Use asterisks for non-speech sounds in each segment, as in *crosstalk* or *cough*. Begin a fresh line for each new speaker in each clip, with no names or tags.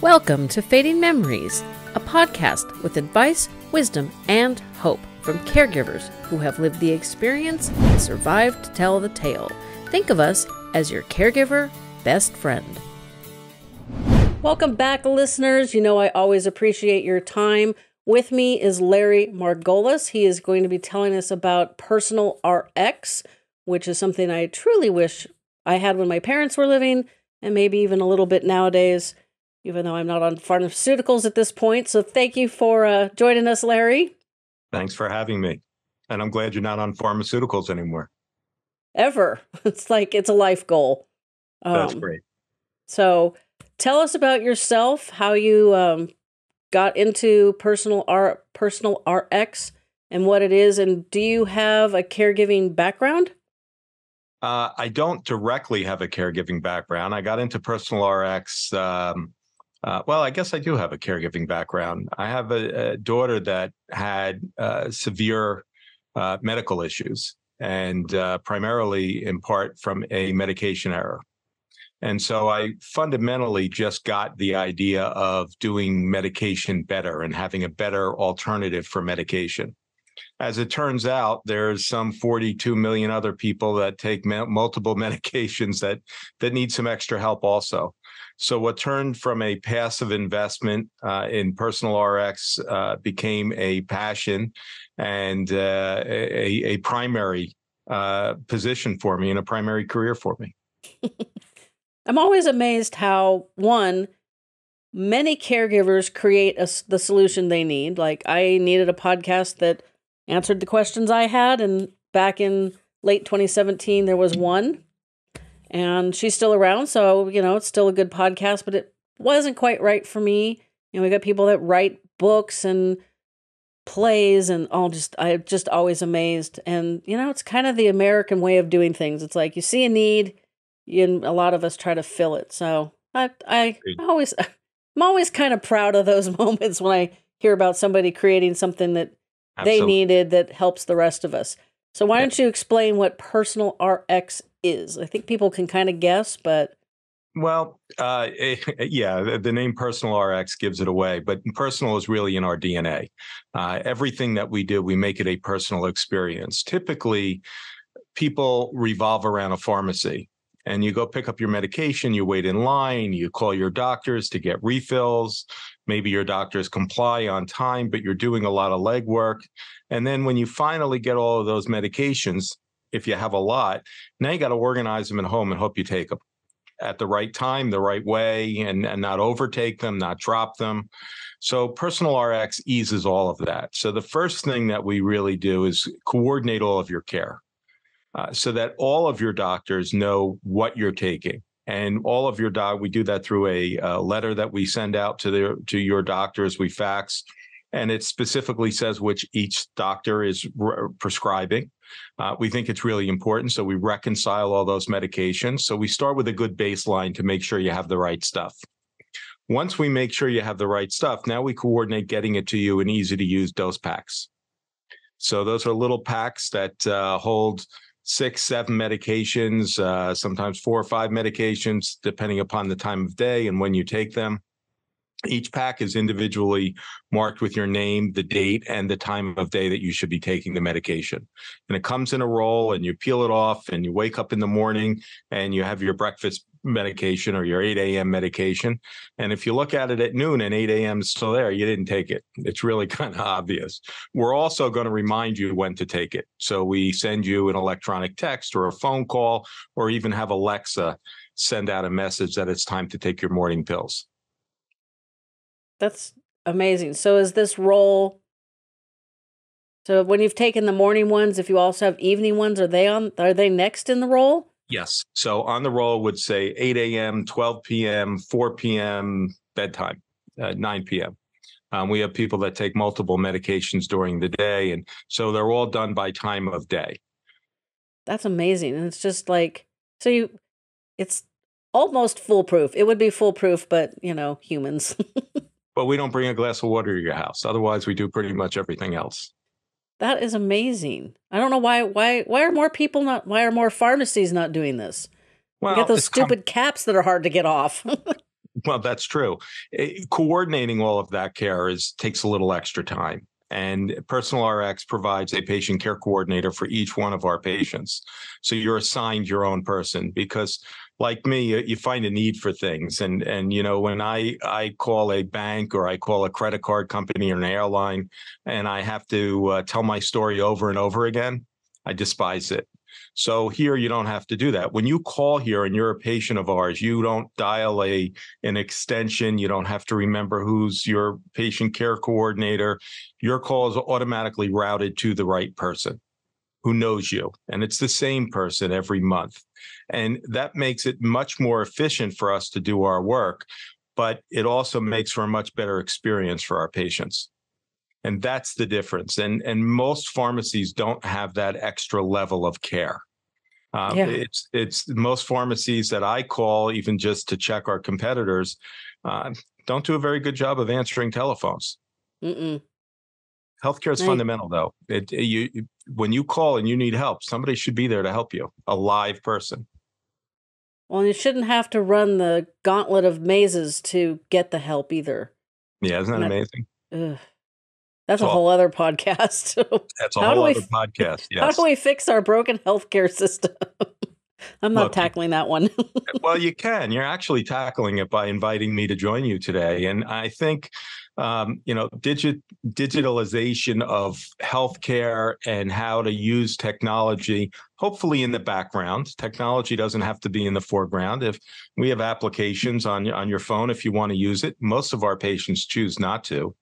Welcome to Fading Memories, a podcast with advice, wisdom, and hope from caregivers who have lived the experience and survived to tell the tale. Think of us as your caregiver best friend. Welcome back, listeners. You know, I always appreciate your time. With me is Larry Margolis. He is going to be telling us about personal RX, which is something I truly wish I had when my parents were living, and maybe even a little bit nowadays, even though I'm not on pharmaceuticals at this point. So thank you for uh, joining us, Larry.
Thanks for having me. And I'm glad you're not on pharmaceuticals anymore.
Ever. *laughs* It's like it's a life goal.
Um, That's great.
So tell us about yourself, how you um, got into personal R personal RX and what it is, and do you have a caregiving background?
Uh, I don't directly have a caregiving background. I got into personal RX. Um, uh, well, I guess I do have a caregiving background. I have a, a daughter that had uh, severe uh, medical issues, and uh, primarily in part from a medication error. And so I fundamentally just got the idea of doing medication better and having a better alternative for medication. As it turns out, there's some 42 million other people that take multiple *laughs* medications that that need some extra help also. So what turned from a passive investment uh, in personal RX uh, became a passion and uh, a, a, primary uh, position for me and a primary career for me. *laughs*
I'm always amazed how one many caregivers create a, the solution they need. Like I needed a podcast that answered the questions I had, and back in late 2017 there was one, and she's still around, so you know it's still a good podcast, but it wasn't quite right for me. You know, we got people that write books and plays and all just I'm just always amazed. And you know, it's kind of the American way of doing things. It's like you see a need, and a lot of us try to fill it. So I, I, I always, *laughs* I'm always kind of proud of those *laughs* moments when I hear about somebody creating something that Absolutely. they needed that helps the rest of us. So why yeah. don't you explain what personal RX is? I think people can kind of guess, but
well, uh, *laughs* yeah, the name Personal RX gives it away, but personal is really in our DNA. Uh, everything that we do, we make it a personal experience. Typically, people revolve around a pharmacy and you go pick up your medication, you wait in line, you call your doctors to get refills. Maybe your doctors comply on time, but you're doing a lot of legwork. And then when you finally get all of those medications, if you have a lot, now you got to organize them at home and hope you take them at the right time, the right way, and, and not overtake them, not drop them. So Personal RX eases all of that. So the first thing that we really do is coordinate all of your care. Uh, so that all of your doctors know what you're taking and all of your doc we do that through a, a letter that we send out to their to your doctors we fax and it specifically says which each doctor is re- prescribing. Uh, we think it's really important so we reconcile all those medications. So we start with a good baseline to make sure you have the right stuff. Once we make sure you have the right stuff now we coordinate getting it to you in easy to use dose packs. So those are little packs that uh, hold six, seven medications, uh, sometimes four or five medications, depending upon the time of day and when you take them. Each pack is individually marked with your name, the date, and the time of day that you should be taking the medication. And it comes in a roll, and you peel it off, and you wake up in the morning and you have your breakfast medication or your 8 a.m. medication. And if you look at it at noon and 8 a.m. is still there, you didn't take it. It's really *laughs* kind of obvious. We're also going to remind you when to take it. So we send you an electronic text or a phone call or even have Alexa send out a message that it's time to take your morning pills.
That's amazing. So is this roll so when you've taken the morning ones, if you also have evening ones, are they on are they next in the roll?
Yes. So on the roll would say 8 a.m., 12 p.m., 4 p.m., bedtime, uh, 9 p.m. Um, we have people that take multiple medications during the day. And so they're all done by time of day.
That's amazing. And it's just like, so you, it's almost foolproof. It would be foolproof, but, you know, humans. *laughs*
but we don't bring a glass of water to your house. Otherwise, we do pretty much everything else.
That is amazing. I don't know why why why are more people not why are more pharmacies not doing this? Well, we got those stupid com- caps that are hard to get off. *laughs*
well, that's true. It, eh, coordinating all of that care is takes a little extra time. And Personal RX provides a patient care coordinator for each one of our patients. So you're assigned your own person because like me, you, you, find a need for things. And and you know, when I I call a bank or I call a credit card company or an airline, and I have to uh, tell my story over and over again, I despise it. So here you don't have to do that. When you call here and you're a patient of ours, you don't dial a an extension. You don't have to remember who's your patient care coordinator. Your call is automatically routed to the right person who knows you. And it's the same person every month. And that makes it much more efficient for us to do our work, but it also makes for a much better experience for our patients. And that's the difference. And, and most pharmacies don't have that extra level of care. Uh, yeah. It's it's most pharmacies that I call, even just to check our competitors, uh, don't do a very good job of answering telephones. Mm-mm. Healthcare is right. fundamental, though. It, you when you call and you need help, somebody should be there to help you, a live person.
Well, you shouldn't have to run the gauntlet of mazes to get the help either.
Yeah, isn't that, that amazing?
Ugh. That's a whole other podcast. *laughs*
That's a how whole other we, podcast. Yes. *laughs*
How do we fix our broken healthcare system? *laughs* I'm not Look, tackling that one.
well, you can. You're actually tackling it by inviting me to join you today. And I think um, you know, digit digitalization of healthcare and how to use technology, hopefully in the background. Technology doesn't have to be in the foreground. If we have applications on on your phone, if you want to use it, most of our patients choose not to.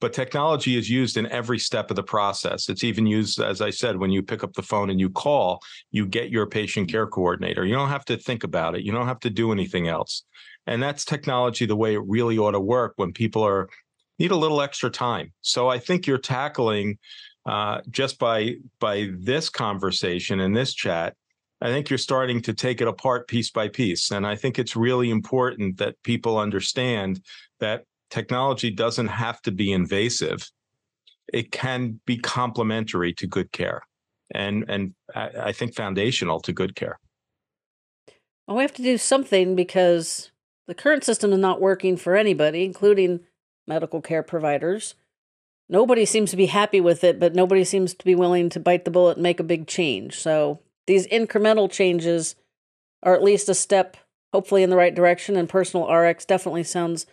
But technology is used in every step of the process. It's even used, as I said, when you pick up the phone and you call, you get your patient care coordinator. You don't have to think about it. You don't have to do anything else. And that's technology the way it really ought to work when people are need a little extra time. So I think you're tackling uh, just by by this conversation and this chat. I think you're starting to take it apart piece by piece, and I think it's really important that people understand that technology doesn't have to be invasive. It can be complementary to good care, and and I, I think foundational to good care.
Well, we have to do something because the current system is not working for anybody, including medical care providers. Nobody seems to be happy with it, but nobody seems to be willing to bite the bullet and make a big change. So these incremental changes are at least a step, hopefully, in the right direction. And Personal RX definitely sounds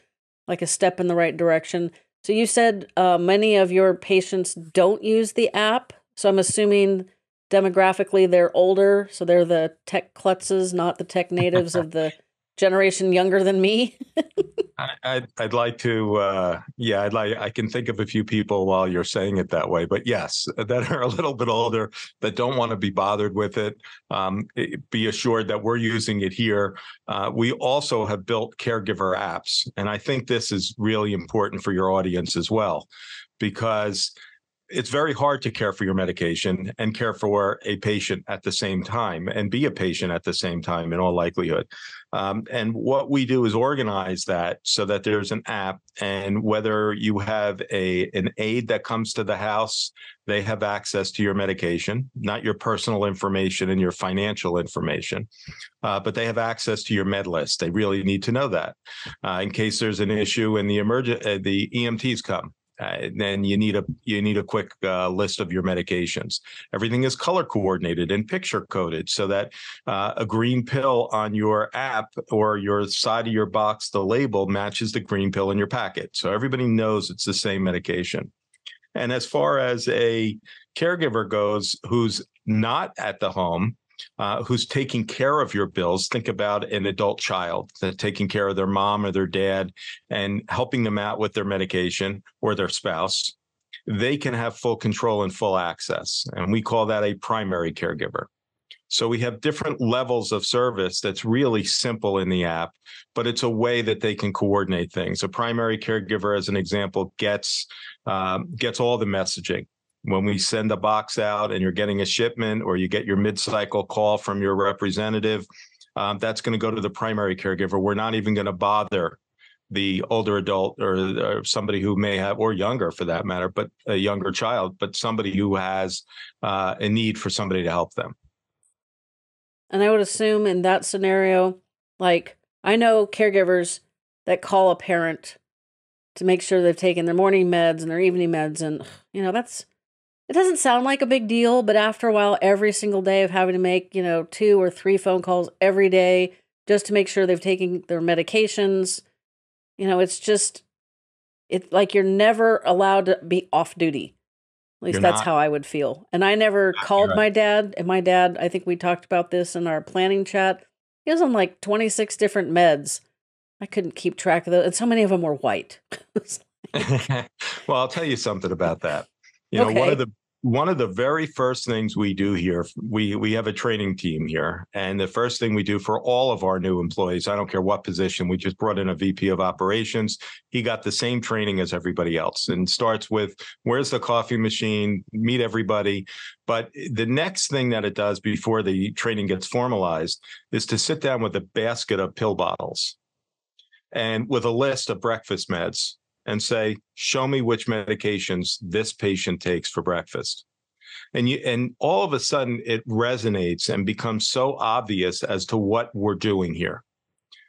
like a step in the right direction. So you said uh, many of your patients don't use the app. So I'm assuming demographically they're older. So they're the tech klutzes, not the tech natives of the *laughs* generation younger than me. *laughs*
I, would I'd like to, uh, yeah, I'd like, I can think of a few people while you're saying it that way, but yes, that are a little bit older that don't want to be bothered with it. Um, be assured that we're using it here. Uh, we also have built caregiver apps. And I think this is really important for your audience as well, because it's very hard to care for your medication and care for a patient at the same time and be a patient at the same time in all likelihood. Um, and what we do is organize that so that there's an app and whether you have a an aide that comes to the house, they have access to your medication, not your personal information and your financial information, uh, but they have access to your med list. They really need to know that uh, in case there's an issue and the emergent uh, the EMTs come uh, then you need a you need a quick uh, list of your medications. Everything is color coordinated and picture coded so that uh, a green pill on your app or your side of your box, the label matches the green pill in your packet, so everybody knows it's the same medication. And as far as a caregiver goes, who's not at the home, uh, who's taking care of your bills. Think about an adult child that's taking care of their mom or their dad and helping them out with their medication or their spouse. They can have full control and full access. And we call that a primary caregiver. So we have different levels of service that's really simple in the app, but it's a way that they can coordinate things. A primary caregiver, as an example, gets um, gets all the messaging when we send a box out and you're getting a shipment or you get your mid-cycle call from your representative, um, that's going to go to the primary caregiver. We're not even going to bother the older adult or, or, somebody who may have, or younger for that matter, but a younger child, but somebody who has uh, a need for somebody to help them.
And I would assume in that scenario, like I know caregivers that call a parent to make sure they've taken their morning meds and their evening meds. And, you know, that's, it doesn't sound like a big deal, but after a while, every single day of having to make, you know, two or three phone calls every day just to make sure they've taken their medications, you know, it's just, it's like you're never allowed to be off duty. At least
You're
that's
not.
how I would feel. And I never called
good.
my dad. And my dad, I think we talked about this in our planning chat. He was on like 26 different meds. I couldn't keep track of those. And so many of them were white. *laughs* *laughs*
well, I'll tell you something about that. You know, one of the one of the very first things we do here, we we have a training team here, and the first thing we do for all of our new employees, I don't care what position, we just brought in a VP of operations. He got the same training as everybody else, and starts with where's the coffee machine, meet everybody. But the next thing that it does before the training gets formalized is to sit down with a basket of pill bottles and with a list of breakfast meds and say, show me which medications this patient takes for breakfast. And you and all of a sudden it resonates and becomes so obvious as to what we're doing here.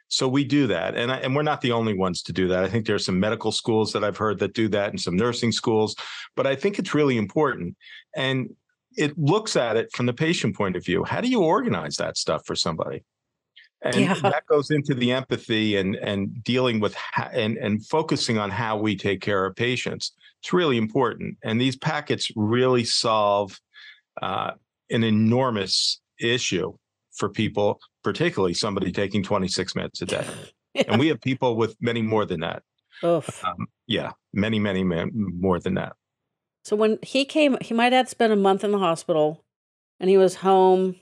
So we do that. And, I, and we're not the only ones to do that. I think there's some medical schools that I've heard that do that and some nursing schools, but I think it's really important. And it looks at it from the patient point of view. How do you organize that stuff for somebody? And
Yeah.
that goes into the empathy and and dealing with ha- and and focusing on how we take care of patients. It's really important. And these packets really solve uh, an enormous issue for people, particularly somebody taking 26 meds a day. *laughs* And we have people with many more than that.
Oof.
Um, yeah, many, many, man, more than that.
So when he came, he my dad spent a month in the hospital, and he was home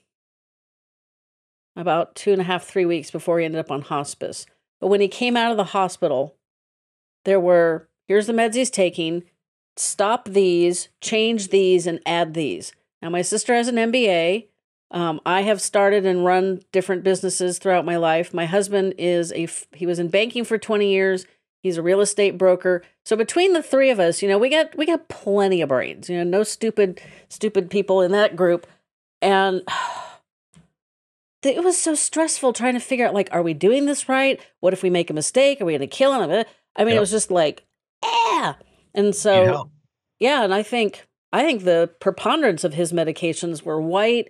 about two and a half, three weeks before he ended up on hospice. But when he came out of the hospital, there were here's the meds he's taking. Stop these, change these, and add these. Now my sister has an MBA. Um, I have started and run different businesses throughout my life. My husband is a, he was in banking for twenty years. He's a real estate broker. So between the three of us, you know, we got we got plenty of brains. You know, no stupid stupid people in that group. And *sighs* it was so stressful trying to figure out like, are we doing this right? What if we make a mistake? Are we going to kill him? I mean, it was just like, yeah. And so yeah, and I think I think the preponderance of his medications were white.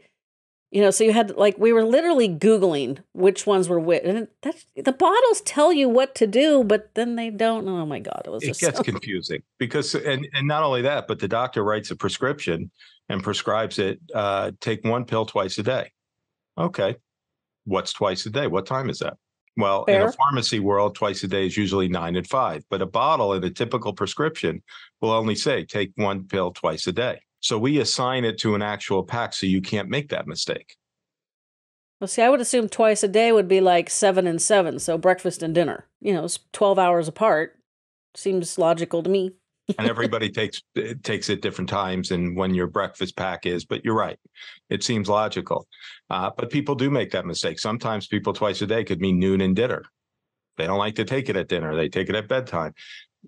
You know, so you had like we were literally googling which ones were which, and that's the bottles tell you what to do, but then they don't. Oh my god, it was
it gets
so- *laughs*
confusing because and and not only that but the doctor writes a prescription and prescribes it uh take one pill twice a day okay what's twice a day what time is that well in a pharmacy world twice a day is usually nine and five but a bottle in a typical prescription will only say take one pill twice a day so we assign it to an actual pack so you can't make that mistake
Well, see, I would assume twice a day would be like seven and seven, so breakfast and dinner. You know, it's twelve hours apart. Seems logical to me.
And everybody takes takes it different times and when your breakfast pack is but you're right. It seems logical. Uh, but people do make that mistake. Sometimes people twice a day could mean noon and dinner. They don't like to take it at dinner. They take it at bedtime.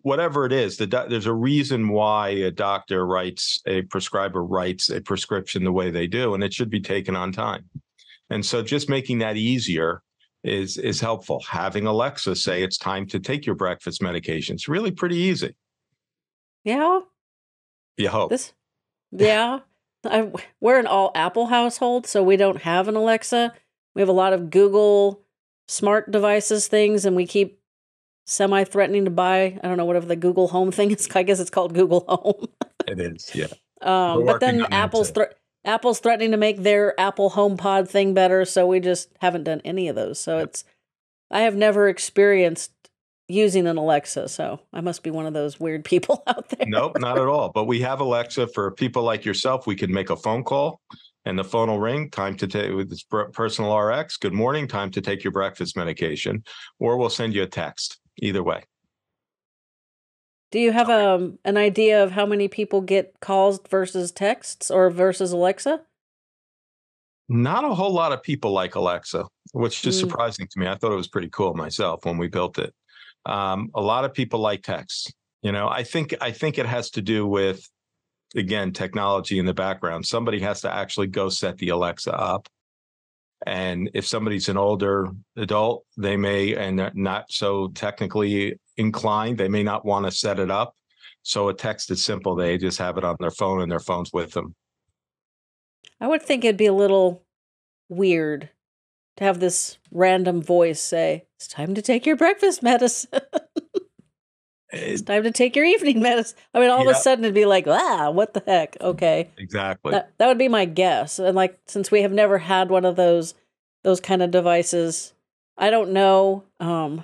Whatever it is the doc- there's a reason why a doctor writes a prescriber writes a prescription the way they do and it should be taken on time. And so just making that easier is is helpful. Having alexa say it's time to take your breakfast medication it's really pretty easy
Yeah,
you hope
this. *laughs* Yeah, I, we're an all Apple household, so we don't have an Alexa. We have a lot of Google smart devices things, and we keep semi threatening to buy. I don't know whatever the Google Home thing is. *laughs* I guess it's called Google Home.
It is, yeah.
Um, but then Apple's thre- Apple's threatening to make their Apple HomePod thing better, so we just haven't done any of those. So
Yep.
it's I have never experienced using an Alexa, so I must be one of those weird people *laughs* out there.
Nope, not at all. But we have Alexa for people like yourself. We can make a phone call and the phone will ring. Time to take with this personal RX. Good morning. Time to take your breakfast medication, or we'll send you a text. Either way.
Do you have um an idea of how many people get calls versus texts or versus Alexa?
Not a whole lot of people like Alexa, which is
Mm.
surprising to me. I thought it was pretty cool myself when we built it. Um, a lot of people like text. You know, I think I think it has to do with again technology in the background. Somebody has to actually go set the Alexa up. And if somebody's an older adult, they may, and not so technically inclined, they may not want to set it up. So a text is simple. They just have it on their phone and their phone's with them.
I would think it'd be a little weird to have this random voice say, It's time to take your breakfast medicine. *laughs* it's time to take your evening *laughs* medicine. I mean, all yeah. of a sudden it'd be like, ah, what the heck? Okay.
Exactly.
That, that would be my guess. And like, since we have never had one of those, those kind of devices, I don't know. Um,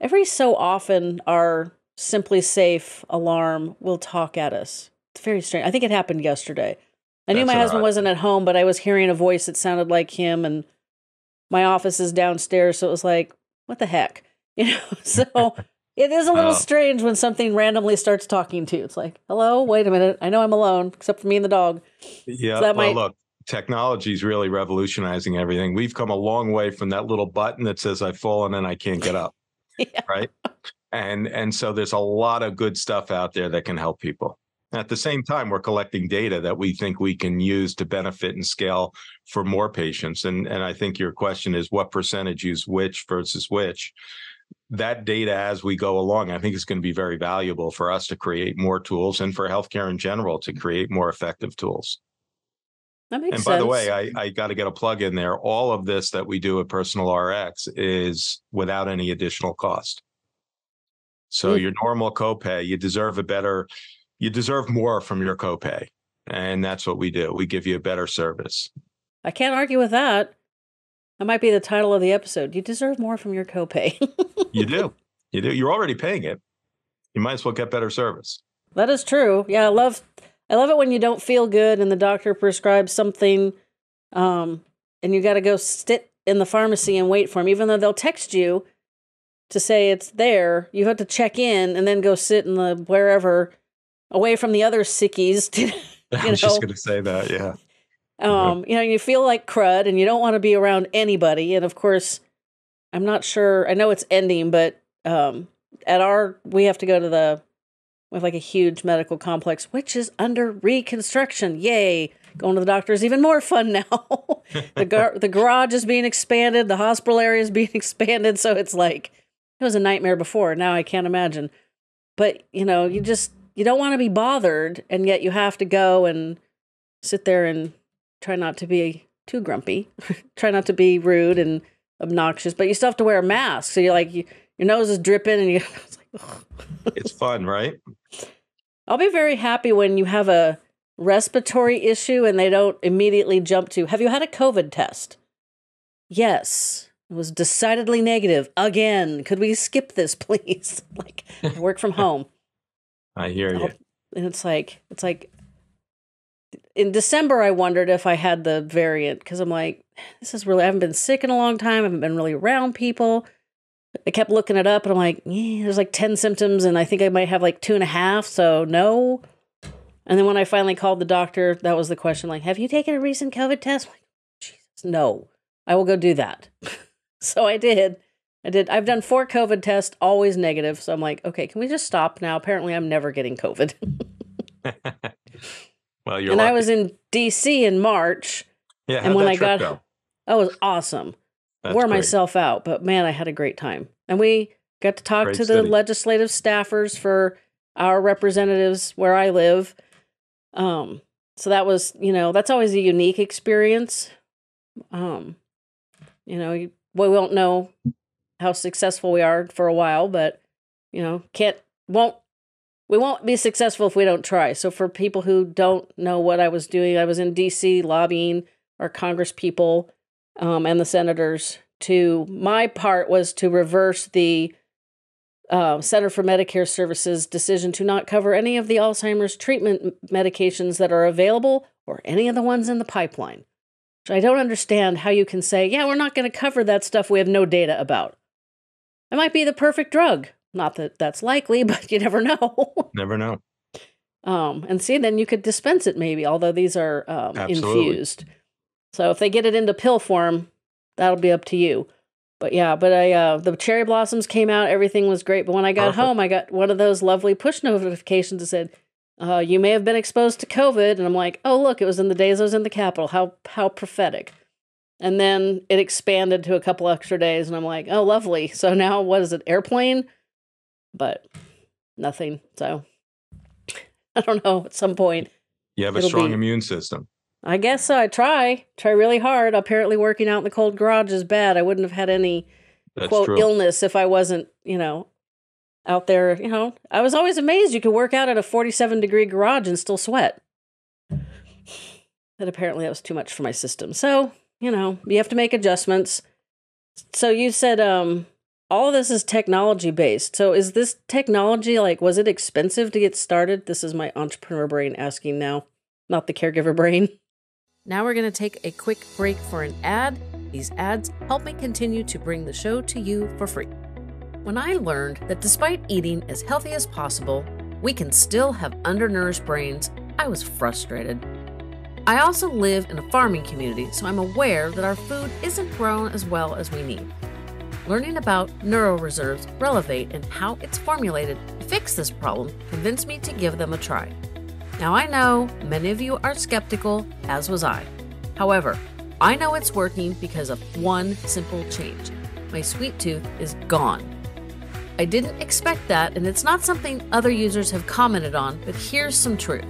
every so often, our SimpliSafe alarm will talk at us. It's very strange. I think it happened yesterday. I knew my husband wasn't at home, but I was hearing a voice that sounded like him, and my office is downstairs, so it was like, what the heck, *laughs* you know? *laughs* So it is a little uh, strange when something randomly starts talking to you. It's like, hello, wait a minute, I know I'm alone, except for me and the dog.
Yeah, so well, might... look, technology is really revolutionizing everything. We've come a long way from that little button that says I've fallen and I can't get up, *laughs* yeah. right? And and so there's a lot of good stuff out there that can help people. At the same time, we're collecting data that we think we can use to benefit and scale for more patients. And, and I think your question is what percentage use which versus which. That data as we go along, I think is going to be very valuable for us to create more tools and for healthcare in general to create more effective tools.
That makes sense.
and
by
sense. the way, I, I got to get a plug in there. All of this that we do at Personal RX is without any additional cost. So mm. your normal copay, you deserve a better you deserve more from your copay. And that's what we do. We give you a better service.
I can't argue with that. That might be the title of the episode. You deserve more from your copay. *laughs*
you do. You do. You're already paying it. You might as well get better service.
That is true. Yeah, I love I love it when you don't feel good and the doctor prescribes something um and you got to go sit in the pharmacy and wait for them even though they'll text you to say it's there. You have to check in and then go sit in the wherever away from the other sickies. *laughs* To, *laughs*
I was know. just going to say that, yeah.
Um, you know, you feel like crud and you don't want to be around anybody. And of course, I'm not sure. I know it's ending, but um, at our, we have to go to the, with like a huge medical complex, which is under reconstruction. Yay. Going to the doctor is even more fun *laughs* now. the, gar- the garage is being expanded, the hospital area is being expanded. So it's like, it was a nightmare before. Now I can't imagine. But, you know, you just, you don't want to be bothered and yet you have to go and sit there and try not to be too grumpy *laughs* try not to be rude and obnoxious but you still have to wear a mask so you're like you, your nose is dripping and you *laughs* it's,
like, it's fun right?
I'll be very happy when you have a respiratory issue and they don't immediately jump to have you had a covid test? Yes it was decidedly negative again could we skip this *laughs* please? Like i work from home
I hear you.
And it's like it's like in December I wondered if I had the variant because I'm like, this is really I haven't been sick in a long time. I haven't been really around people. I kept looking it up and I'm like, yeah, there's like 10 symptoms and I think I might have like two and a half, so no. And then when I finally called the doctor, that was the question like, have you taken a recent COVID test? I'm like, Jesus, no. I will go do that. *laughs* so I did. I did. I've done four COVID tests, always negative. So I'm like, okay, can we just stop now? Apparently, I'm never getting COVID. *laughs* *laughs*
well, you're.
And
lucky.
I was in DC in March.
Yeah,
and when I
got,
go? that was awesome. That's Wore great. myself out, but man, I had a great time. And we got to talk great to the legislative staffers for our representatives where I live. Um, so that was, you know, that's always a unique experience. Um, you know, we won't know how successful we are for a while, but you know, can't won't we won't be successful if we don't try. So for people who don't know what I was doing, I was in DC lobbying our Congress people um, and the senators to my part was to reverse the uh, Center for Medicare Services decision to not cover any of the Alzheimer's treatment medications that are available or any of the ones in the pipeline. So I don't understand how you can say, yeah, we're not going to cover that stuff we have no data about. It might be the perfect drug. Not that that's likely, *laughs* but you never know.
never know.
Um, and see, then you could dispense it maybe, although these are um, infused. So if they get it into pill form, that'll be up to you. But yeah, but I uh, the cherry blossoms came out, everything was great. But when I got Perfect. home, I got one of those lovely push notifications that said, uh, "You may have been exposed to COVID," and I'm like, "Oh, look, it was in the days I was in the Capitol. How how prophetic." And then it expanded to a couple extra days, and I'm like, oh, lovely. So now what is it, airplane? But nothing. So *laughs* I don't know. At some point,
you have a strong be, immune system.
I guess so. I try, try really hard. Apparently, working out in the cold garage is bad. I wouldn't have had any That's quote true. illness if I wasn't, you know, out there. You know, I was always amazed you could work out at a 47 degree garage and still sweat. But apparently, that was too much for my system. So you know, you have to make adjustments. So you said um all of this is technology based. So is this technology like was it expensive to get started? This is my entrepreneur brain asking now, not the caregiver brain.
Now we're going to take a quick break for an ad. These ads help me continue to bring the show to you for free. When I learned that despite eating as healthy as possible, we can still have undernourished brains, I was frustrated. I also live in a farming community, so I'm aware that our food isn't grown as well as we need. Learning about NeuroReserve's Relevate and how it's formulated to fix this problem convinced me to give them a try. Now, I know many of you are skeptical, as was I. However, I know it's working because of one simple change my sweet tooth is gone. I didn't expect that, and it's not something other users have commented on, but here's some truth.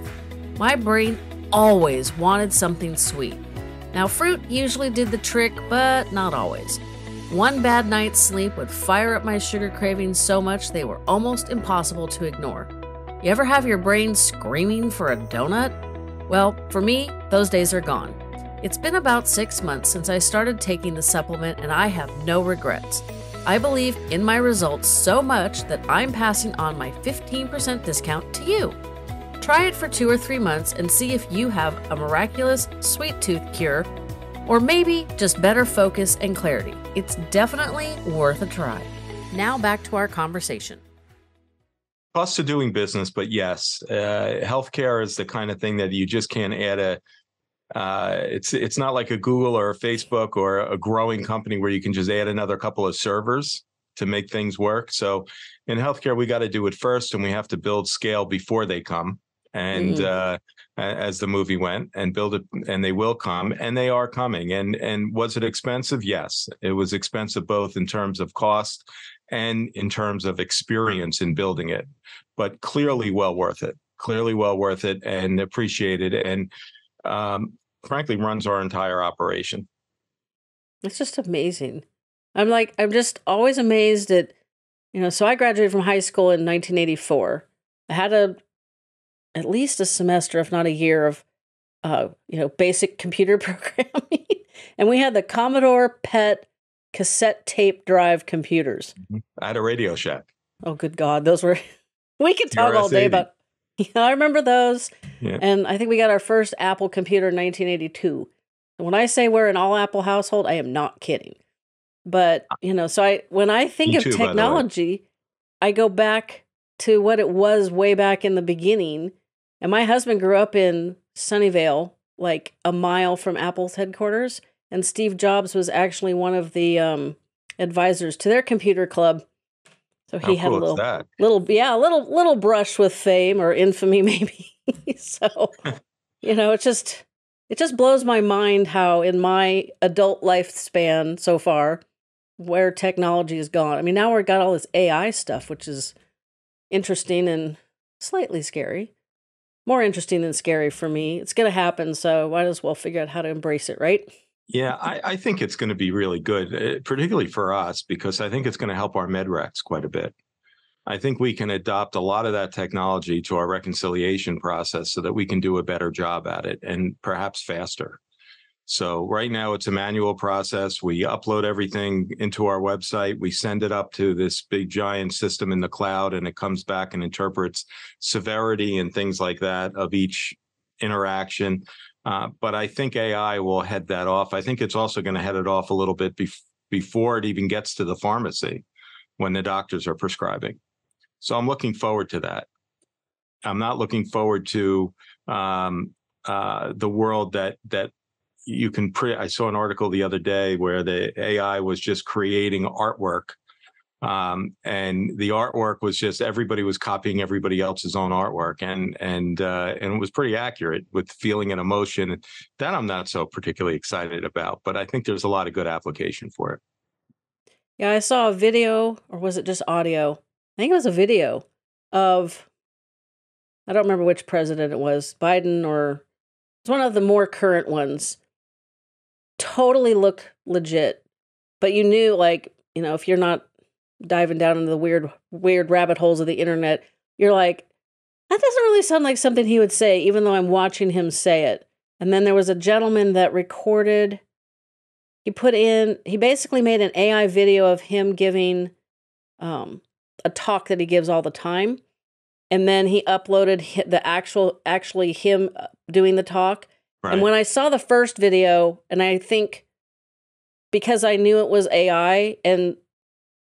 My brain always wanted something sweet. Now, fruit usually did the trick, but not always. One bad night's sleep would fire up my sugar cravings so much they were almost impossible to ignore. You ever have your brain screaming for a donut? Well, for me, those days are gone. It's been about six months since I started taking the supplement, and I have no regrets. I believe in my results so much that I'm passing on my 15% discount to you. Try it for two or three months and see if you have a miraculous sweet tooth cure, or maybe just better focus and clarity. It's definitely worth a try. Now back to our conversation.
Cost of doing business, but yes, uh, healthcare is the kind of thing that you just can't add a. Uh, it's it's not like a Google or a Facebook or a growing company where you can just add another couple of servers to make things work. So in healthcare, we got to do it first, and we have to build scale before they come and mm. uh, as the movie went and build it and they will come and they are coming. And and was it expensive? Yes. It was expensive both in terms of cost and in terms of experience in building it but clearly well worth it clearly well worth it and appreciated and um, frankly runs our entire operation.
It's just amazing. I'm like i'm just always amazed at you know so i graduated from high school in 1984 i had a at least a semester, if not a year, of uh, you know basic computer *laughs* programming, and we had the Commodore PET cassette tape drive computers.
I mm-hmm. had a Radio Shack.
Oh, good God, those were. *laughs* we could talk all day about. *laughs* Yeah, I remember those, yeah. and I think we got our first Apple computer in 1982. And when I say we're an all Apple household, I am not kidding. But uh, you know, so I when I think Me of too, technology, I go back to what it was way back in the beginning and my husband grew up in Sunnyvale, like a mile from Apple's headquarters. And Steve Jobs was actually one of the um, advisors to their computer club. So he
How had
cool a little, little, yeah, a little, little brush with fame or infamy, *laughs* maybe. so, you know, it just, it just blows my mind how in my adult lifespan so far, where technology has gone. I mean, now we've got all this AI stuff, which is interesting and slightly scary more interesting than scary for me. It's going to happen, so might as well figure out how to embrace it, right?
Yeah, I, I think it's going to be really good, eh, particularly for us, because I think it's going to help our medrecs quite a bit. I think we can adopt a lot of that technology to our reconciliation process so that we can do a better job at it and perhaps faster. So right now it's a manual process. We upload everything into our website. We send it up to this big giant system in the cloud and it comes back and interprets severity and things like that of each interaction. Uh, but I think AI will head that off. I think it's also going to head it off a little bit bef- before it even gets to the pharmacy when the doctors are prescribing. So I'm looking forward to that. I'm not looking forward to um, uh, the world that that you can pre I saw an article the other day where the AI was just creating artwork um, and the artwork was just everybody was copying everybody else's own artwork, and and uh, and it was pretty accurate with feeling and emotion. That I'm not so particularly excited about, but I think there's a lot of good application for it.
Yeah, I saw a video, or was it just audio? I think it was a video of I don't remember which president it was, Biden or it's one of the more current ones. Totally look legit, but you knew like you know if you're not diving down into the weird weird rabbit holes of the internet, you're like, that doesn't really sound like something he would say, even though I'm watching him say it. And then there was a gentleman that recorded. He put in. He basically made an AI video of him giving um, a talk that he gives all the time, and then he uploaded the actual, actually him uh, doing the talk. Right. And when I saw the first video, and I think because I knew it was AI and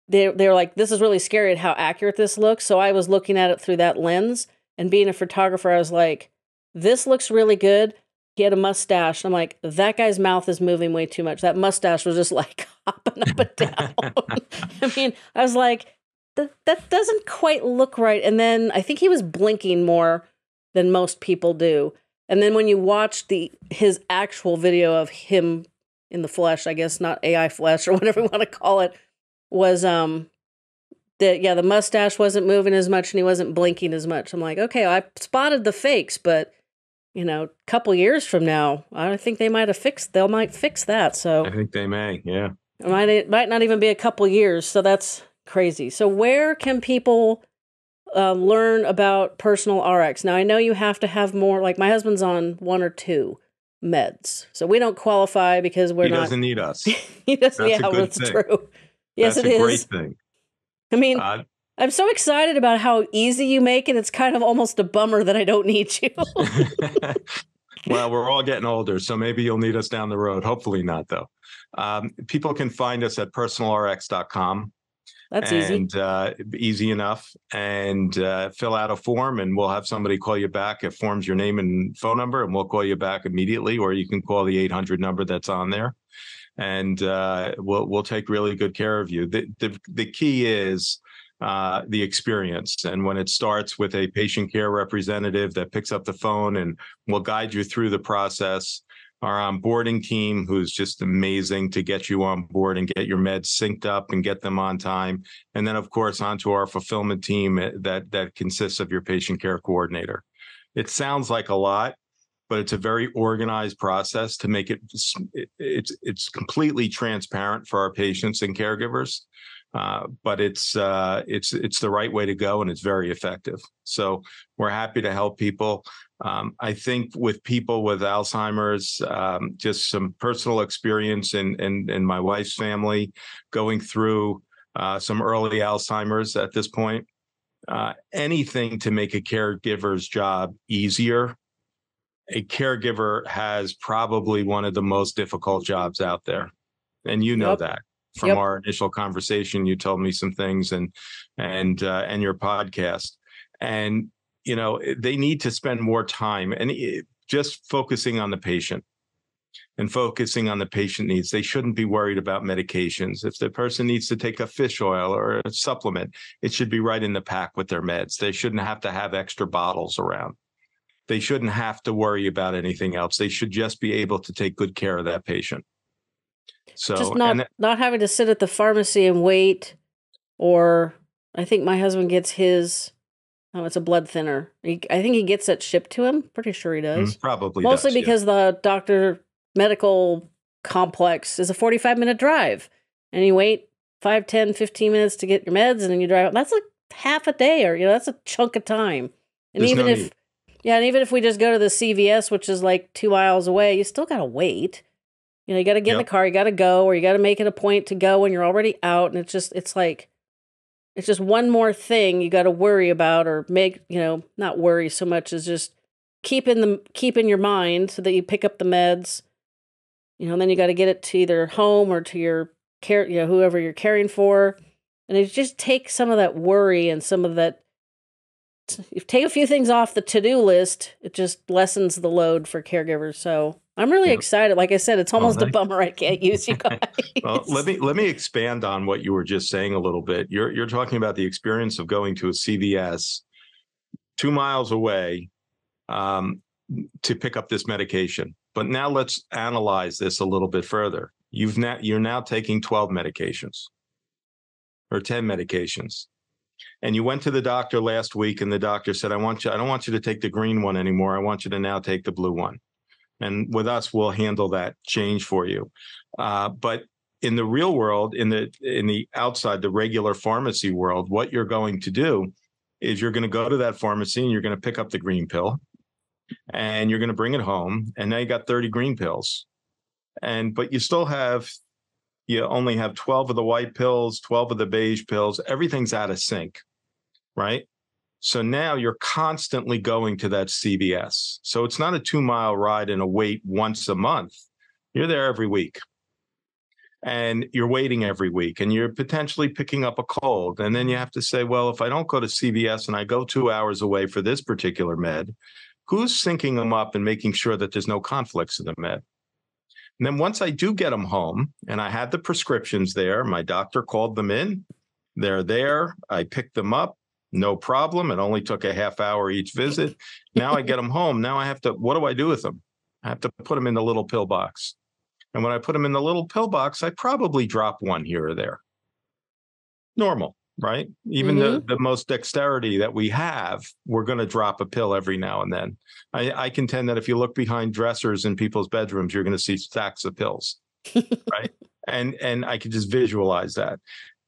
they they're like, this is really scary at how accurate this looks. So I was looking at it through that lens. And being a photographer, I was like, this looks really good. He had a mustache. I'm like, that guy's mouth is moving way too much. That mustache was just *laughs* like hopping up and down. *laughs* I mean, I was like, that that doesn't quite look right. And then I think he was blinking more than most people do. And then when you watch the his actual video of him in the flesh, I guess not AI flesh *laughs* or whatever you want to call it, was um that yeah the mustache wasn't moving as much and he wasn't blinking as much. I'm like okay i spotted the fakes but you know a couple years from now i think they might have fixed they might fix that so
i think they may yeah.
It might, it might not even be a couple years so that's crazy. So where can people uh, learn about personal rx now i know you have to have more like my husband's on one or two meds so we don't qualify because we're
he
not
doesn't need us *laughs*
he doesn't
that's
yeah that's
thing.
true Yes,
That's
it
a
is.
great thing.
I mean, uh, I'm so excited about how easy you make it. It's kind of almost a bummer that I don't need you. *laughs*
well, we're all getting older, so maybe you'll need us down the road. Hopefully not, though. Um, people can find us at personalrx.com.
That's
and,
easy.
Uh, easy enough. And uh, fill out a form, and we'll have somebody call you back. It forms your name and phone number, and we'll call you back immediately, or you can call the 800 number that's on there and uh, we'll we'll take really good care of you. The the, the key is uh, the experience, and when it starts with a patient care representative that picks up the phone and will guide you through the process. Our onboarding team, who's just amazing to get you on board and get your meds synced up and get them on time, and then of course onto our fulfillment team eh, that that consists of your patient care coordinator. It sounds like a lot, but it's a very organized process to make it it's it's completely transparent for our patients and caregivers. Uh, but it's uh, it's it's the right way to go and it's very effective. So we're happy to help people um, i think with people with alzheimer's um, just some personal experience in, in in my wife's family going through uh, some early alzheimer's at this point uh, anything to make a caregiver's job easier a caregiver has probably one of the most difficult jobs out there. And you know yep. that from yep. our initial conversation. You told me some things and and uh, and your podcast. And you know, eh, they need to spend more time and eh, just focusing on the patient and focusing on the patient needs. They shouldn't be worried about medications. If the person needs to take a fish oil or a supplement, it should be right in the pack with their meds. They shouldn't have to have extra bottles around they shouldn't have to worry about anything else. They should just be able to take good care of that patient. So
just not not having to sit at the pharmacy and wait, or I think my husband gets his. Oh, it's a blood thinner. He, I think he gets it shipped to him. Pretty sure he does.
Mm, probably
mostly
does,
because
yeah.
the doctor medical complex is a 45 minute drive and you wait 5 10 15 minutes to get your meds and then you drive that's like half a day or you know that's a chunk of time and
There's
even
no
if
need.
Yeah, and even if we just go to the CVS, which is like two miles away, you still gotta wait. You know, you gotta get yep. in the car, you gotta go, or you gotta make it a point to go when you're already out, and it's just it's like it's just one more thing you gotta worry about or make you know, not worry so much as just keep in the keep in your mind so that you pick up the meds. You know, and then you gotta get it to either home or to your care, you know, whoever you're caring for. And it just takes some of that worry and some of that you take a few things off the to-do list, it just lessens the load for caregivers. So I'm really
Yeah.
excited. Like I said, it's almost a bummer I can't use you *laughs* guys.
Well, let me let me expand on what you were just saying a little bit. You're you're talking about the experience of going to a CVS two miles away um, to pick up this medication. But now let's analyze this a little bit further. You've now you're now taking 12 medications or 10 medications. And you went to the doctor last week and the doctor said, I want you, I don't want you to take the green one anymore. I want you to now take the blue one. And with us, we'll handle that change for you. Uh, but in the real world, in the in the outside, the regular pharmacy world, what you're going to do is you're going to go to that pharmacy and you're going to pick up the green pill and you're going to bring it home. And now you got 30 green pills. And but you still have you only have 12 of the white pills, 12 of the beige pills, everything's out of sync, right? So now you're constantly going to that CVS. So it's not a two mile ride and a wait once a month. You're there every week and you're waiting every week and you're potentially picking up a cold. And then you have to say, well, if I don't go to CVS and I go two hours away for this particular med, who's syncing them up and making sure that there's no conflicts in the med? And then once I do get them home and I had the prescriptions there, my doctor called them in, they're there, I picked them up, no problem. It only took a half hour each visit. Now I get them home. Now I have to, what do I do with them? I have to put them in the little pill box. And when I put them in the little pill box, I probably drop one here or there. Normal, right? Even the, the most dexterity that we have, we're going to drop a pill every now and then. I, I contend that if you look behind dressers in people's bedrooms, you're going to see stacks of pills, right? *laughs* And and I could just visualize that.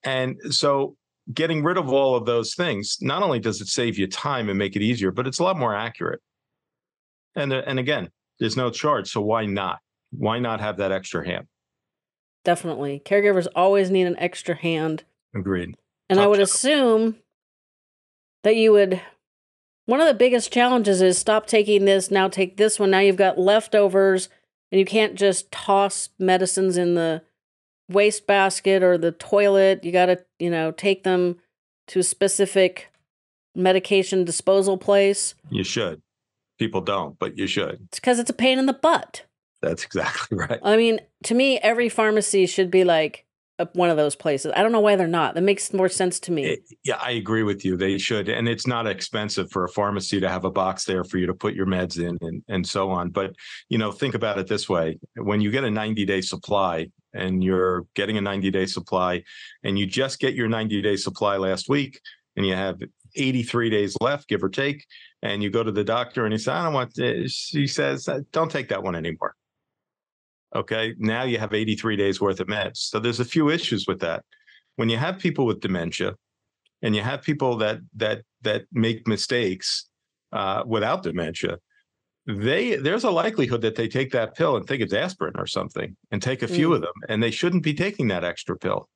And so getting rid of all of those things, not only does it save you time and make it easier, but it's a lot more accurate. And uh, and again, there's no charge, so why not? Why not have that extra hand?
Definitely. Caregivers always need an extra hand.
Agreed.
And I would
job.
assume that you would. One of the biggest challenges is stop taking this, now take this one. Now you've got leftovers, and you can't just toss medicines in the waste basket or the toilet. You got to, you know, take them to a specific medication disposal place.
You should. People don't, but you should.
It's because it's a pain in the butt.
That's exactly *laughs* right.
I mean, to me, every pharmacy should be like one of those places. I don't know why they're not. That makes more sense to me.
It- yeah, I agree with you. They should, and it's not expensive for a pharmacy to have a box there for you to put your meds in and and so on. But you know, think about it this way: when you get a 90 day supply, and you're getting a 90 day supply, and you just get your 90 day supply last week, and you have 83 days left, give or take, and you go to the doctor and he says, "I don't want," this. he says, "Don't take that one anymore." Okay, now you have 83 days worth of meds. So there's a few issues with that. When you have people with dementia, and you have people that that that make mistakes uh, without dementia, they there's a likelihood that they take that pill and think it's aspirin or something, and take a few
Mm.
of them, and they shouldn't be taking that extra pill.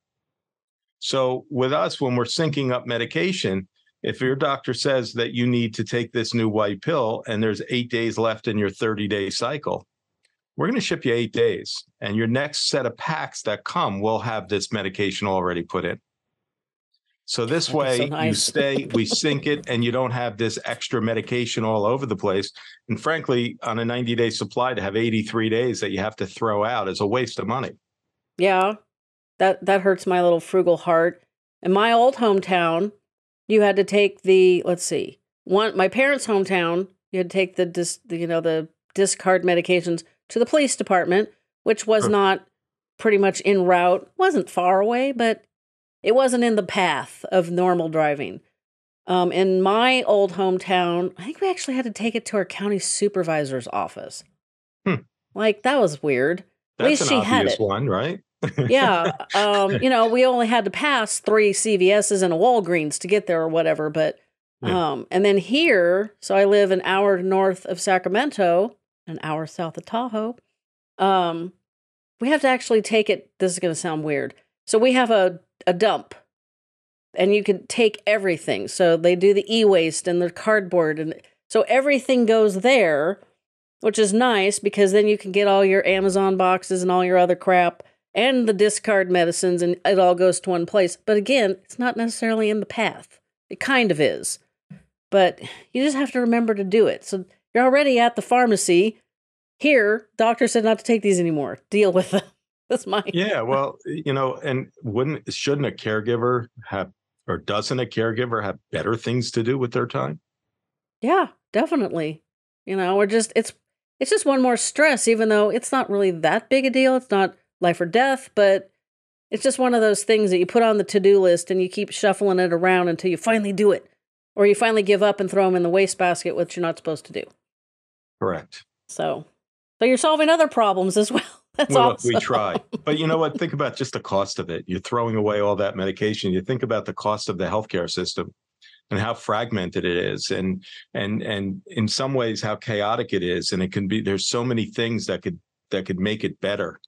So with us, when we're syncing up medication, if your doctor says that you need to take this new white pill and there's eight days left in your 30 day cycle, we're going to ship you eight days. And your next set of packs that come will have this medication already put in. So this
That'd
way
so
you stay, we *laughs* sync it, and you don't have this extra medication all over the place. And frankly, on a 90 day supply to have 83 days that you have to throw out is a waste of money.
Yeah, that that hurts my little frugal heart. In my old hometown, you had to take the let's see, one my parents' hometown. You had to take the dis, the, you know the discard medications to the police department, which was
Sure.
not pretty much en route. wasn't far away, but it wasn't in the path of normal driving. Um, in my old hometown, I think we actually had to take it to our county supervisor's office.
Hmm.
Like that was weird. At least she had it.
one, right?
yeah *laughs* um you know we only had to pass three cvs's and a walgreens to get there or whatever but
Yeah.
um and then here so i live an hour north of sacramento an hour south of tahoe. Um we have to actually take it this is going to sound weird. So we have a a dump and you can take everything. So they do the e-waste and the cardboard and so everything goes there which is nice because then you can get all your amazon boxes and all your other crap and the discard medicines and it all goes to one place. But again it's not necessarily in the path. It kind of is. But you just have to remember to do it. So you're already at the pharmacy. Here, doctor said not to take these anymore. Deal with them. *laughs* That's my
yeah. Well, you know, and wouldn't shouldn't a caregiver have, or doesn't a caregiver have better things to do with their time?
Yeah, definitely. You know, we're just it's it's just one more stress, even though it's not really that big a deal. It's not life or death, but it's just one of those things that you put on the to do list and you keep shuffling it around until you finally do it, or you finally give up and throw them in the wastebasket, which you're not supposed to do.
Correct.
So, so you're solving other problems as well. *laughs* That's
well,
awesome.
we try. *laughs* But you know what? Think about just the cost of it. You're throwing away all that medication. You think about the cost of the healthcare system and how fragmented it is and and and in some ways how chaotic it is and it can be there's so many things that could that could make it better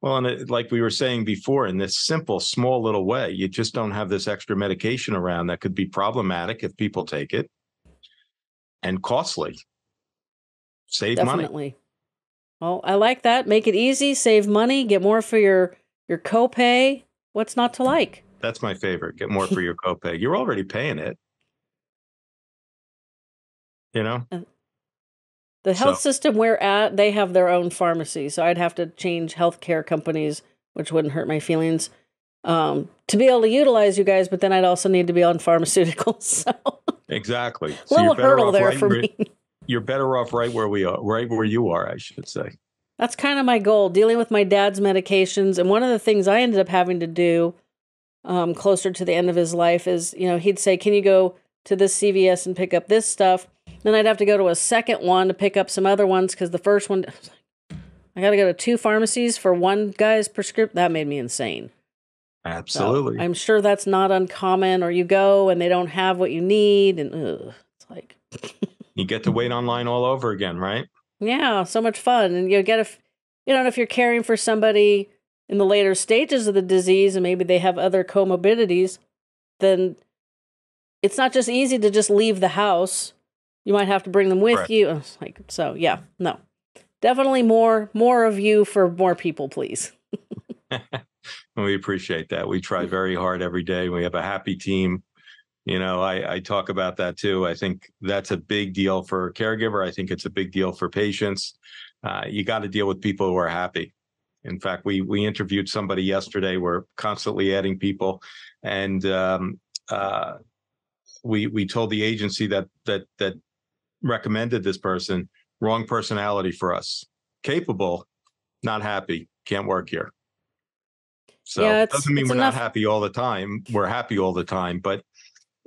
well and it, like we were saying before in this simple small little way you just don't have this extra medication around that could be problematic if people take it and costly save
Definitely.
money
Well, I like that. Make it easy, save money, get more for your your copay. What's not to like?
that's my favorite get more for your *laughs* copay you're already paying it you know
The health
So-
system we're at, they have their own pharmacy, so I'd have to change healthcare companies, which wouldn't hurt my feelings, um, to be able to utilize you guys. But then I'd also need to be on pharmaceuticals, *laughs* so
exactly so
little hurdle there
right
for me.
You're better off right where we are right where you are i should say
That's kind of my goal, dealing with my dad's medications. And one of the things I ended up having to do um, closer to the end of his life is, you know, he'd say, Can you go to this CVS and pick up this stuff? Then I'd have to go to a second one to pick up some other ones because the first one, *laughs* I got to go to two pharmacies for one guy's prescription. That made me insane. So,
absolutely
I'm sure that's not uncommon, or you go and they don't have what you need. And ugh, it's like, *laughs*
you get to wait mm-hmm. online all over again right
Yeah, so much fun. And you get if you know, if you're caring for somebody in the later stages of the disease and maybe they have other comorbidities, then it's not just easy to just leave the house. You might have to bring them with
Correct.
you. Like so, yeah, no. Definitely more more of you for more people, please. *laughs* *laughs*
we appreciate that we try mm. very hard every day we have a happy team you know I, I talk about that too. I think that's a big deal for a caregiver. I think it's a big deal for patients. Uh, you got to deal with people who are happy. In fact we we interviewed somebody yesterday. We're constantly adding people. And um, uh, we we told the agency that that that recommended this person wrong personality for us. Capable not happy. Can't work here. So
Yeah,
it doesn't mean we're
enough-
not happy all the time. We're happy all the time but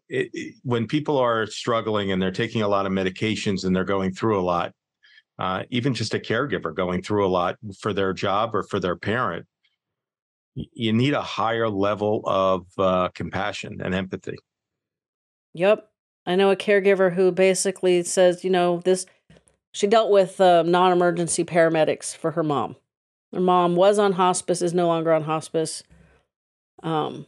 it, it- when people are struggling and they're taking a lot of medications and they're going through a lot uh, even just a caregiver going through a lot for their job or for their parent you need a higher level of uh, compassion and empathy
Yep. I know a caregiver who basically says, you know, this she dealt with uh, non-emergency paramedics for her mom. Her mom was on hospice, is no longer on hospice. Um,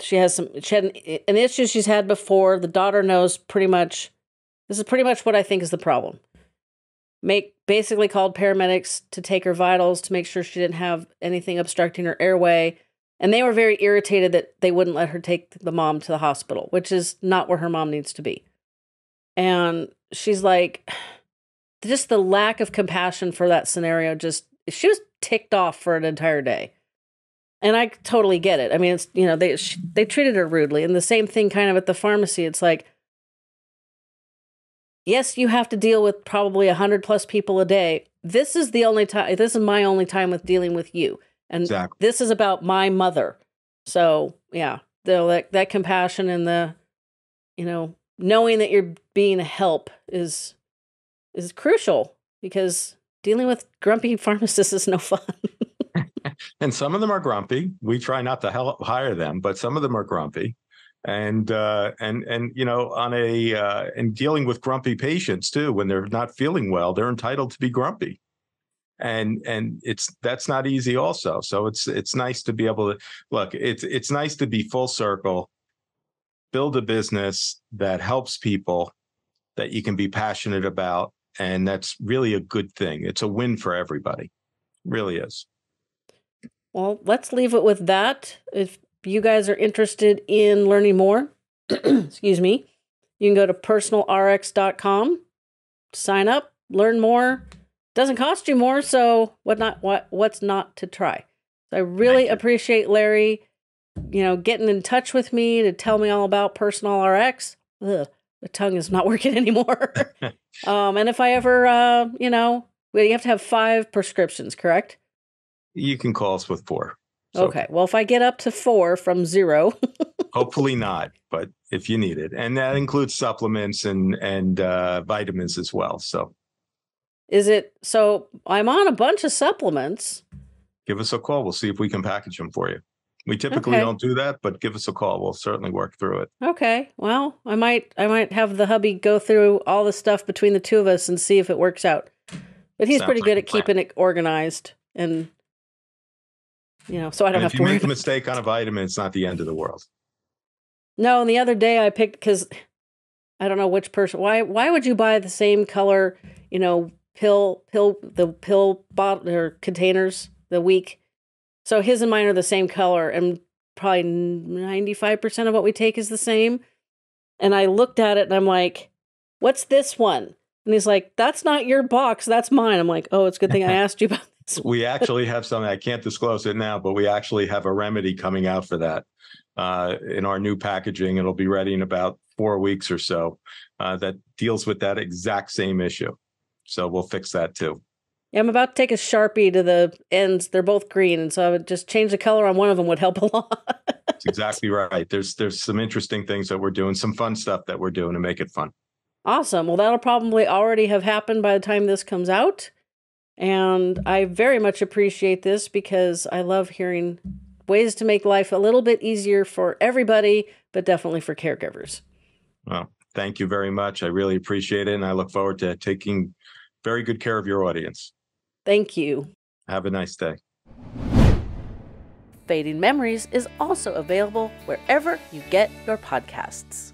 she has some she had an, an issue she's had before. The daughter knows pretty much. This is pretty much what I think is the problem. Make basically called paramedics to take her vitals to make sure she didn't have anything obstructing her airway. And they were very irritated that they wouldn't let her take the mom to the hospital, which is not where her mom needs to be. And she's like, *sighs* just the lack of compassion for that scenario, just, she was ticked off for an entire day. And I totally get it. I mean, it's, you know, they, sh they treated her rudely. And the same thing kind of at the pharmacy. It's like, yes, you have to deal with probably a hundred plus people a day. This is the only time, this is my only time with dealing with you. And
exactly
this is about my mother. So yeah, the that, that compassion and the, you know, knowing that you're being a help is is crucial because dealing with grumpy *laughs* pharmacists is no fun.
And some of them are grumpy. We try not to help hire them but some of them are grumpy. And uh and and you know on a uh and dealing with grumpy patients too when they're not feeling well they're entitled to be grumpy. And and it's that's not easy also. So it's it's nice to be able to look it's it's nice to be full circle build a business that helps people that you can be passionate about and that's really a good thing. It's a win for everybody. Really is
well, let's leave it with that. If you guys are interested in learning more, *clears throat* excuse me, You can go to personalrx.com, sign up, learn more. Doesn't cost you more, so what not what what's not to try? So I really appreciate Larry, you know, getting in touch with me to tell me all about Personal RX. Ugh, the tongue is not *laughs* working anymore. *laughs* um, and if I ever, uh, you know, well, you have to have five prescriptions, correct?
You can call us with four.
So okay. Well, if I get up to four from zero, *laughs*
hopefully not, but if you need it, and that includes supplements and and uh, vitamins as well. So,
is it so? I'm on a bunch of supplements.
Give us a call. We'll see if we can package them for you. We typically okay. don't do that, but give us a call. We'll certainly work through it.
Okay. Well, I might I might have the hubby go through all the stuff between the two of us and see if it works out. But he's Sounds pretty good like at keeping it organized and you know, so I don't
and
have
to. If you make a mistake on a vitamin, it's not the end of the world.
No, and the other day I picked because I don't know which person. Why? Why would you buy the same color? You know, pill, pill, the pill bottle or containers the week. So his and mine are the same color, and probably ninety five percent of what we take is the same. And I looked at it and I'm like, "What's this one?" And he's like, That's not your box, that's mine. I'm like, Oh, it's a good thing I *laughs* asked you about.
We actually have something, I can't disclose it now, but we actually have a remedy coming out for that uh, in our new packaging. It'll be ready in about four weeks or so uh, that deals with that exact same issue. So we'll fix that too.
Yeah, I'm about to take a sharpie to the ends. They're both green, and so I would just change the color on one of them would help a lot.
That's exactly right. There's there's some interesting things that we're doing, some fun stuff that we're doing to make it fun.
Awesome. Well, that'll probably already have happened by the time this comes out. And I very much appreciate this because I love hearing ways to make life a little bit easier for everybody, but definitely for caregivers.
Well, thank you very much. I really appreciate it. And I look forward to taking very good care of your audience.
Thank you.
Have a nice day.
Fading Memories is also available wherever you get your podcasts.